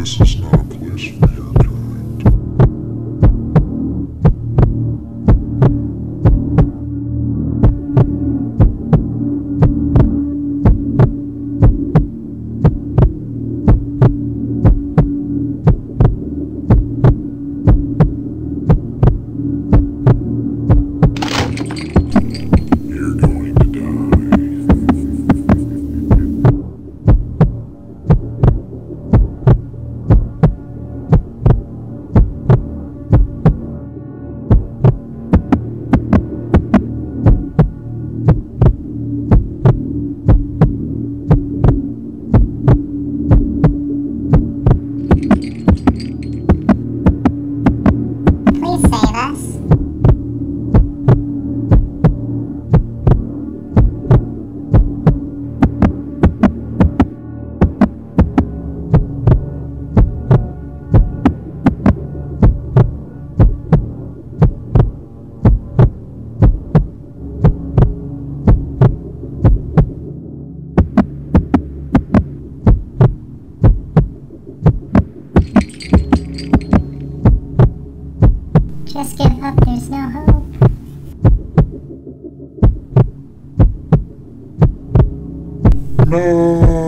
this is not a place Just give up, there's no hope. No.